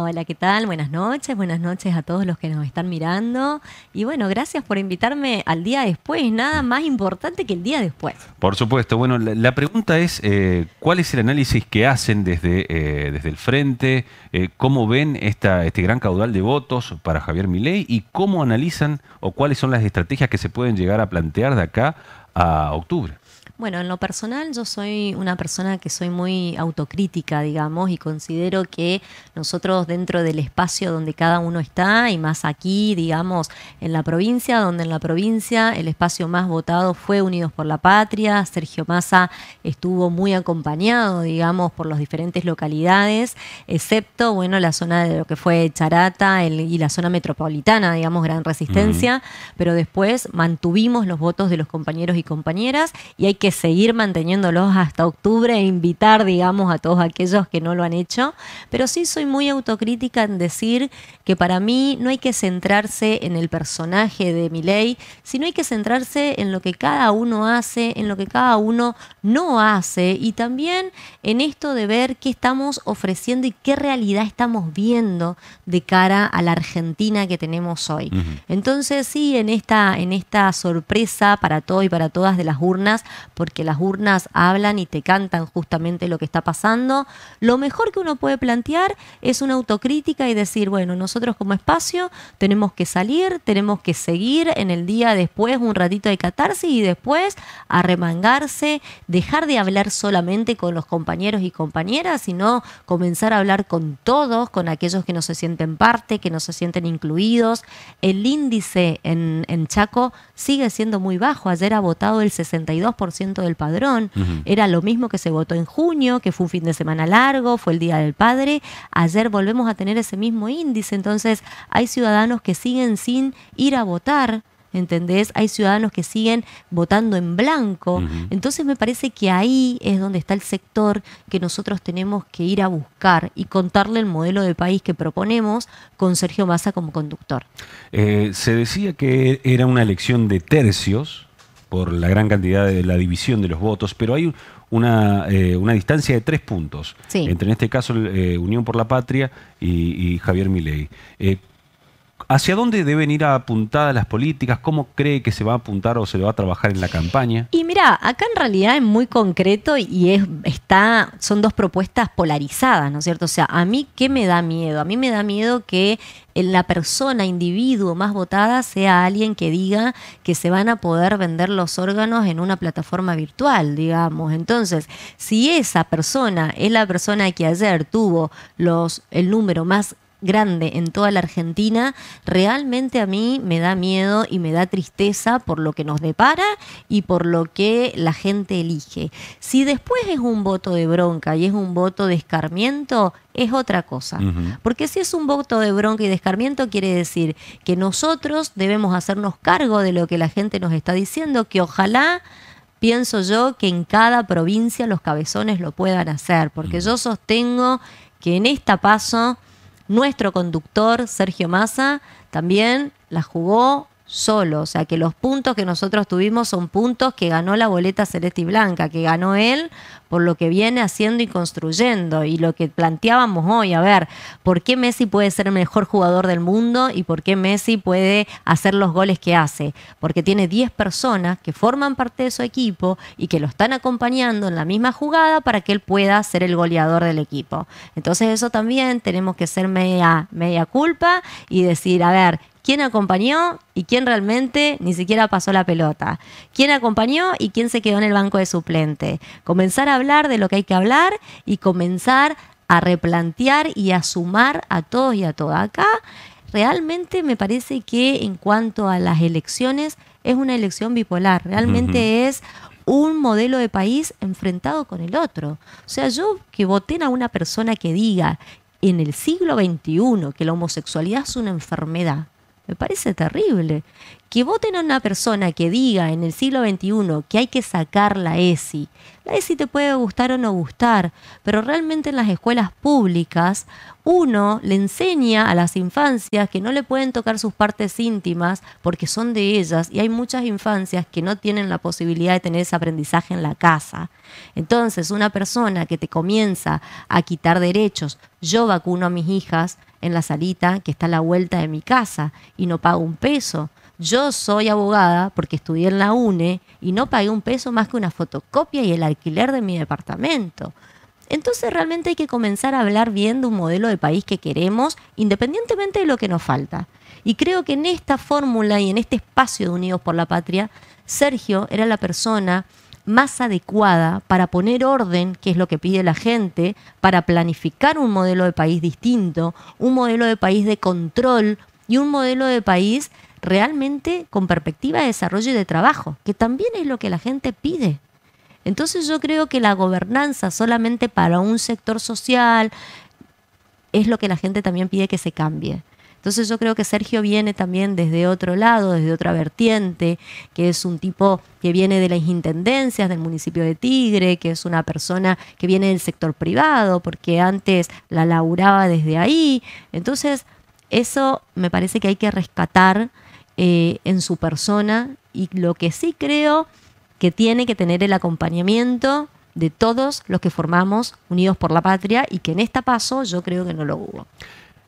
Hola, ¿qué tal? Buenas noches, buenas noches a todos los que nos están mirando. Y bueno, gracias por invitarme al día después, nada más importante que el día después. Por supuesto, bueno, la, pregunta es, eh, ¿cuál es el análisis que hacen desde, eh, desde el frente? Eh, ¿Cómo ven esta, este gran caudal de votos para Javier Milei? ¿Y cómo analizan o cuáles son las estrategias que se pueden llegar a plantear de acá a octubre? Bueno, en lo personal yo soy una persona que soy muy autocrítica, digamos, y considero que nosotros dentro del espacio donde cada uno está, y más aquí, digamos, en la provincia, donde en la provincia el espacio más votado fue Unidos por la Patria, Sergio Massa estuvo muy acompañado, digamos, por las diferentes localidades, excepto, bueno, la zona de lo que fue Charata y la zona metropolitana, digamos, Gran Resistencia, pero después mantuvimos los votos de los compañeros y compañeras y hay que seguir manteniéndolos hasta octubre e invitar, digamos, a todos aquellos que no lo han hecho. Pero sí soy muy autocrítica en decir que para mí no hay que centrarse en el personaje de ley, sino hay que centrarse en lo que cada uno hace, en lo que cada uno no hace y también en esto de ver qué estamos ofreciendo y qué realidad estamos viendo de cara a la Argentina que tenemos hoy. Entonces sí, en esta, en esta sorpresa para todos y para todas de las urnas, porque las urnas hablan y te cantan justamente lo que está pasando. Lo mejor que uno puede plantear es una autocrítica y decir, bueno, nosotros como espacio tenemos que salir, tenemos que seguir en el día después un ratito de catarsis y después arremangarse, dejar de hablar solamente con los compañeros y compañeras, sino comenzar a hablar con todos, con aquellos que no se sienten parte, que no se sienten incluidos. El índice en, en Chaco sigue siendo muy bajo. Ayer ha votado el 62% del padrón. Era lo mismo que se votó en junio, que fue un fin de semana largo, fue el Día del Padre. Ayer volvemos a tener ese mismo índice. Entonces hay ciudadanos que siguen sin ir a votar. ¿entendés? Hay ciudadanos que siguen votando en blanco. Entonces me parece que ahí es donde está el sector que nosotros tenemos que ir a buscar y contarle el modelo de país que proponemos con Sergio Massa como conductor. Eh, se decía que era una elección de tercios, por la gran cantidad de la división de los votos, pero hay una, eh, una distancia de tres puntos entre en este caso eh, Unión por la Patria y, Javier Milei. Eh, ¿Hacia dónde deben ir apuntadas las políticas? ¿Cómo cree que se va a apuntar o se va a trabajar en la campaña? Y mira, acá en realidad es muy concreto y es, está, son dos propuestas polarizadas, ¿no es cierto? O sea, a mí, ¿qué me da miedo? A mí me da miedo que la persona, individuo más votada sea alguien que diga que se van a poder vender los órganos en una plataforma virtual, digamos. Entonces, si esa persona es la persona que ayer tuvo los, el número más grande en toda la Argentina, realmente a mí me da miedo y me da tristeza por lo que nos depara y por lo que la gente elige. Si después es un voto de bronca y es un voto de escarmiento, es otra cosa. Porque si es un voto de bronca y de escarmiento, quiere decir que nosotros debemos hacernos cargo de lo que la gente nos está diciendo, que ojalá pienso yo que en cada provincia los cabezones lo puedan hacer, porque yo sostengo que en esta paso nuestro conductor, Sergio Massa, también la jugó solo, o sea que los puntos que nosotros tuvimos son puntos que ganó la boleta celeste y blanca, que ganó él por lo que viene haciendo y construyendo y lo que planteábamos hoy, a ver, ¿por qué Messi puede ser el mejor jugador del mundo y por qué Messi puede hacer los goles que hace? Porque tiene 10 personas que forman parte de su equipo y que lo están acompañando en la misma jugada para que él pueda ser el goleador del equipo. Entonces eso también tenemos que ser media, media culpa y decir, a ver, quién acompañó y quién realmente ni siquiera pasó la pelota. Quién acompañó y quién se quedó en el banco de suplente. Comenzar a hablar de lo que hay que hablar y comenzar a replantear y a sumar a todos y a todas. Acá realmente me parece que en cuanto a las elecciones es una elección bipolar. Realmente es un modelo de país enfrentado con el otro. O sea, yo que voté a una persona que diga en el siglo XXI que la homosexualidad es una enfermedad, me parece terrible que voten a una persona que diga en el siglo XXI que hay que sacar la ESI. La ESI te puede gustar o no gustar, pero realmente en las escuelas públicas uno le enseña a las infancias que no le pueden tocar sus partes íntimas porque son de ellas y hay muchas infancias que no tienen la posibilidad de tener ese aprendizaje en la casa. Entonces, una persona que te comienza a quitar derechos, yo vacuno a mis hijas en la salita que está a la vuelta de mi casa y no pago un peso yo soy abogada porque estudié en la UNE y no pagué un peso más que una fotocopia y el alquiler de mi departamento. Entonces realmente hay que comenzar a hablar bien de un modelo de país que queremos, independientemente de lo que nos falta. Y creo que en esta fórmula y en este espacio de Unidos por la Patria, Sergio era la persona más adecuada para poner orden, que es lo que pide la gente, para planificar un modelo de país distinto, un modelo de país de control y un modelo de país realmente con perspectiva de desarrollo y de trabajo, que también es lo que la gente pide. Entonces yo creo que la gobernanza solamente para un sector social es lo que la gente también pide que se cambie. Entonces yo creo que Sergio viene también desde otro lado, desde otra vertiente, que es un tipo que viene de las intendencias del municipio de Tigre, que es una persona que viene del sector privado, porque antes la laburaba desde ahí. Entonces eso me parece que hay que rescatar eh, en su persona y lo que sí creo que tiene que tener el acompañamiento de todos los que formamos Unidos por la Patria y que en esta paso yo creo que no lo hubo.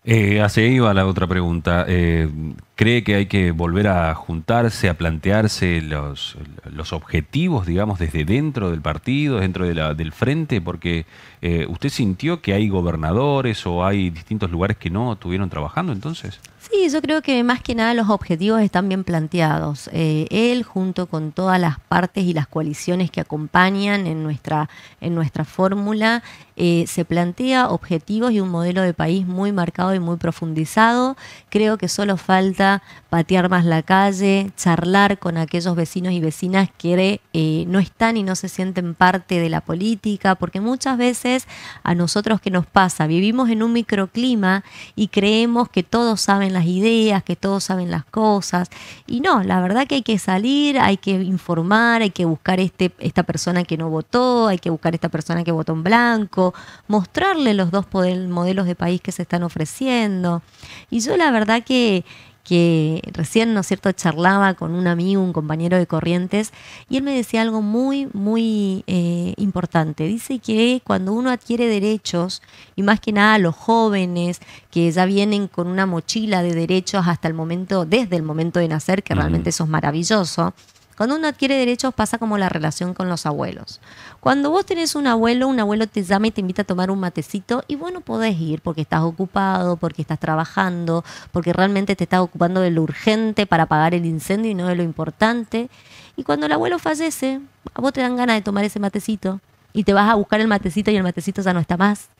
Eh, hacia ahí va la otra pregunta. Eh, ¿Cree que hay que volver a juntarse, a plantearse los, los objetivos, digamos, desde dentro del partido, dentro del frente? Porque eh, usted sintió que hay gobernadores o hay distintos lugares que no estuvieron trabajando entonces. Sí, yo creo que más que nada los objetivos están bien planteados. Eh, él, junto con todas las partes y las coaliciones que acompañan en nuestra, en nuestra fórmula, eh, se plantea objetivos y un modelo de país muy marcado y muy profundizado. Creo que solo falta patear más la calle, charlar con aquellos vecinos y vecinas que eh, no están y no se sienten parte de la política, porque muchas veces a nosotros que nos pasa, vivimos en un microclima y creemos que todos saben las ideas, que todos saben las cosas, y no, la verdad que hay que salir, hay que informar, hay que buscar este, esta persona que no votó, hay que buscar esta persona que votó en blanco, mostrarle los dos modelos de país que se están ofreciendo. Y yo la verdad que que recién, ¿no es cierto?, charlaba con un amigo, un compañero de Corrientes, y él me decía algo muy, muy eh, importante. Dice que cuando uno adquiere derechos, y más que nada los jóvenes que ya vienen con una mochila de derechos hasta el momento, desde el momento de nacer, que realmente eso es maravilloso, cuando uno adquiere derechos pasa como la relación con los abuelos. Cuando vos tenés un abuelo, un abuelo te llama y te invita a tomar un matecito y bueno, podés ir porque estás ocupado, porque estás trabajando, porque realmente te estás ocupando de lo urgente para apagar el incendio y no de lo importante. Y cuando el abuelo fallece, a vos te dan ganas de tomar ese matecito y te vas a buscar el matecito y el matecito ya no está más.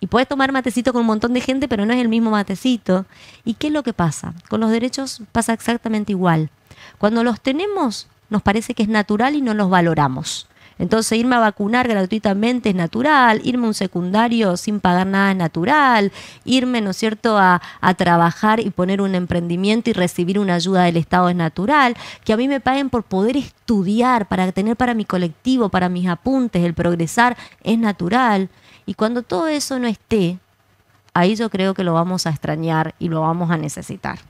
Y puedes tomar matecito con un montón de gente, pero no es el mismo matecito. ¿Y qué es lo que pasa? Con los derechos pasa exactamente igual. Cuando los tenemos, nos parece que es natural y no los valoramos. Entonces irme a vacunar gratuitamente es natural, irme a un secundario sin pagar nada es natural, irme, ¿no es cierto?, a, a, trabajar y poner un emprendimiento y recibir una ayuda del Estado es natural, que a mí me paguen por poder estudiar, para tener para mi colectivo, para mis apuntes, el progresar es natural. Y cuando todo eso no esté, ahí yo creo que lo vamos a extrañar y lo vamos a necesitar.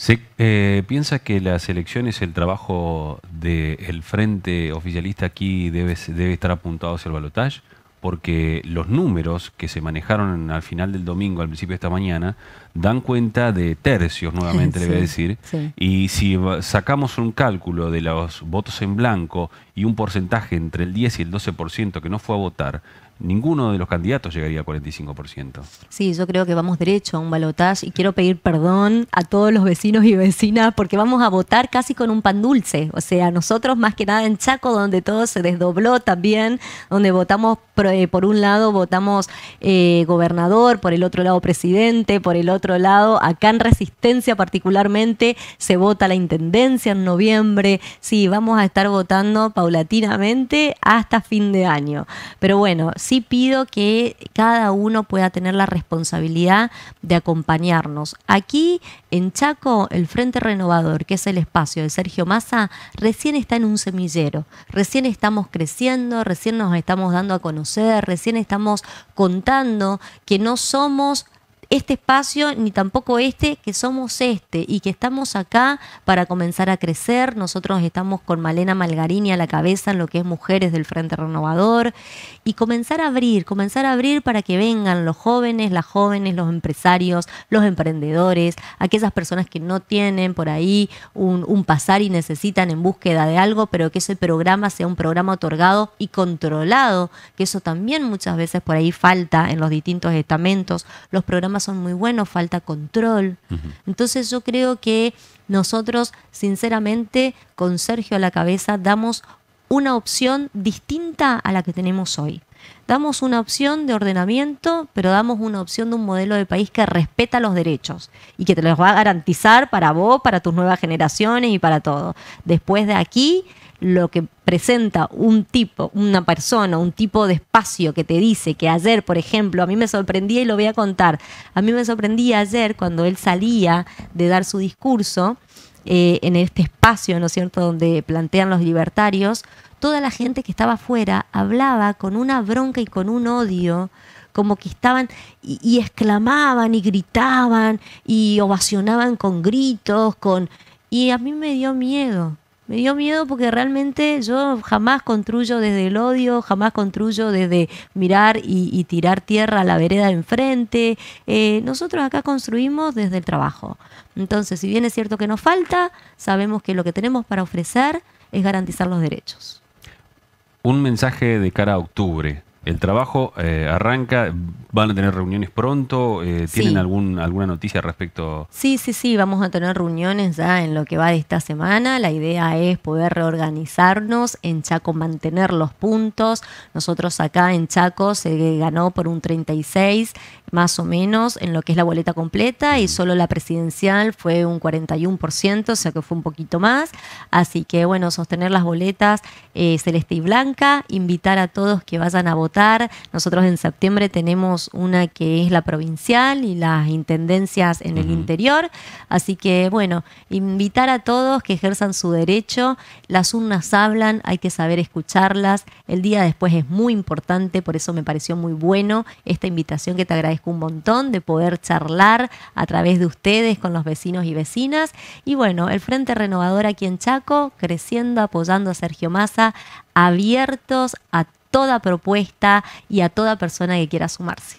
¿Se eh, piensa que las elecciones, el trabajo del frente oficialista aquí debe, debe estar apuntado hacia el balotaje? Porque los números que se manejaron al final del domingo, al principio de esta mañana, dan cuenta de tercios, nuevamente le voy a decir. Y si sacamos un cálculo de los votos en blanco y un porcentaje entre el 10 y el 12% que no fue a votar, ninguno de los candidatos llegaría al 45%. Sí, yo creo que vamos derecho a un balotaje y quiero pedir perdón a todos los vecinos y vecinas porque vamos a votar casi con un pan dulce. O sea, nosotros más que nada en Chaco, donde todo se desdobló también, donde votamos eh, por un lado, votamos eh, gobernador, por el otro lado presidente, por el otro lado, acá en Resistencia particularmente, se vota la intendencia en noviembre. Sí, vamos a estar votando paulatinamente hasta fin de año. Pero bueno, sí pido que cada uno pueda tener la responsabilidad de acompañarnos. Aquí en Chaco, el Frente Renovador, que es el espacio de Sergio Massa, recién está en un semillero, recién estamos creciendo, recién nos estamos dando a conocer, recién estamos contando que no somos este espacio ni tampoco este, que somos este y que estamos acá para comenzar a crecer. Nosotros estamos con Malena Malgarini a la cabeza en lo que es Mujeres del Frente Renovador y comenzar a abrir, comenzar a abrir para que vengan los jóvenes, las jóvenes, los empresarios, los emprendedores, aquellas personas que no tienen por ahí un, pasar y necesitan en búsqueda de algo, pero que ese programa sea un programa otorgado y controlado, que eso también muchas veces por ahí falta en los distintos estamentos. Los programas son muy buenos, falta control. Entonces yo creo que nosotros, sinceramente, con Sergio a la cabeza, damos una opción distinta a la que tenemos hoy. Damos una opción de ordenamiento, pero damos una opción de un modelo de país que respeta los derechos y que te los va a garantizar para vos, para tus nuevas generaciones y para todo. Después de aquí, lo que presenta un tipo, una persona, un tipo de espacio que te dice que ayer, por ejemplo, a mí me sorprendía y lo voy a contar, a mí me sorprendía ayer cuando él salía de dar su discurso eh, en este espacio, ¿no es cierto?, donde plantean los libertarios, toda la gente que estaba afuera hablaba con una bronca y con un odio como que estaban y, y, exclamaban y gritaban y ovacionaban con gritos, con y a mí me dio miedo, me dio miedo porque realmente yo jamás construyo desde el odio, jamás construyo desde mirar y, tirar tierra a la vereda de enfrente. Eh, nosotros acá construimos desde el trabajo. Entonces, si bien es cierto que nos falta, sabemos que lo que tenemos para ofrecer es garantizar los derechos. Un mensaje de cara a octubre. El trabajo eh, arranca, van a tener reuniones pronto, eh, ¿tienen algún, alguna noticia respecto? Sí, sí, sí, vamos a tener reuniones ya en lo que va de esta semana. La idea es poder reorganizarnos, en Chaco mantener los puntos. Nosotros acá en Chaco se ganó por un 36 más o menos en lo que es la boleta completa y solo la presidencial fue un 41%, o sea que fue un poquito más. Así que bueno, sostener las boletas eh, celeste y blanca, invitar a todos que vayan a votar. Nosotros en septiembre tenemos una que es la provincial y las intendencias en el interior. Así que bueno, invitar a todos que ejerzan su derecho. Las urnas hablan, hay que saber escucharlas. El día después es muy importante, por eso me pareció muy bueno esta invitación que te agradezco un montón de poder charlar a través de ustedes con los vecinos y vecinas. Y bueno, el Frente Renovador aquí en Chaco, creciendo, apoyando a Sergio Massa, abiertos a toda propuesta y a toda persona que quiera sumarse.